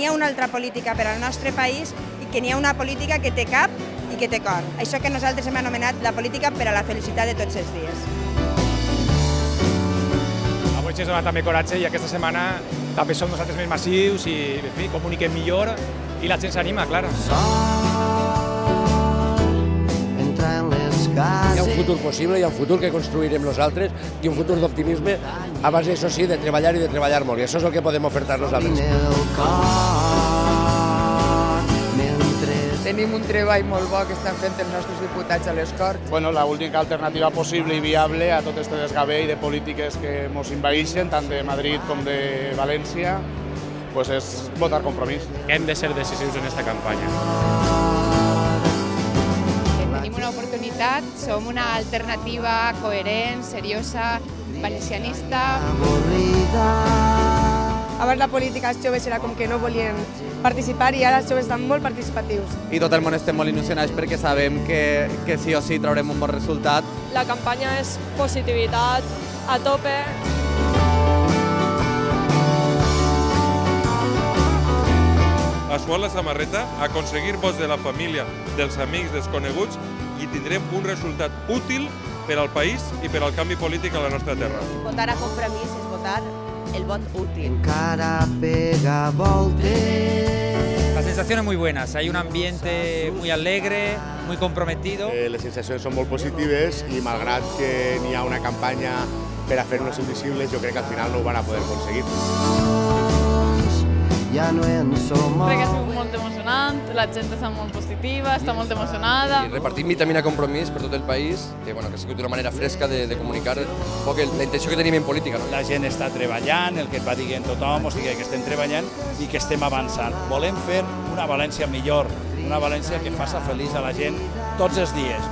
n'hi ha una altra política per al nostre país i que n'hi ha una política que té cap i que té cor. Això que nosaltres hem anomenat la política per a la felicitat de tots els dies. Avui ens dona també coratge i aquesta setmana també som nosaltres més massius i en fi, comuniquem millor i la gent s'anima, clar. Hi futur possible, hi ha un futur que construirem nosaltres i un futur d'optimisme a base, això sí, de treballar i de treballar molt. I això és el que podem ofertar nosaltres. Tenim un treball molt bo que estan fent els nostres diputats a les Corts. Bueno, la única alternativa possible i viable a tot este desgavell de polítiques que ens envaeixen, tant de Madrid com de València, pues és votar compromís. Hem de ser decisius en aquesta campanya. Oportunitat, som una alternativa coherent, seriosa, valencianista. Abans la política els joves era com que no volien participar i ara els joves estan molt participatius. I tot el món estem molt il·lusionats perquè sabem que, que sí o sí traurem un bon resultat. La campanya és positivitat a tope. a suar la samarreta, aconseguir vots de la família, dels amics, dels coneguts i tindrem un resultat útil per al país i per al canvi polític a la nostra terra. Votar a compromís és votar el vot útil. Encara pega voltes. Las sensaciones muy buenas, hay un ambiente muy alegre, muy comprometido. Eh, les sensacions són molt positives i malgrat que n'hi ha una campanya per a fer-nos invisibles, jo crec que al final no ho van a poder aconseguir. Ja no en som que ha sigut molt emocionant, la gent està molt positiva, està molt emocionada. I repartim vitamina compromís per tot el país, que, bueno, que ha sigut una manera fresca de, de comunicar un poc la intenció que tenim en política. No? La gent està treballant, el que et va dient tothom, o sigui que estem treballant i que estem avançant. Volem fer una València millor, una València que faça feliç a la gent tots els dies.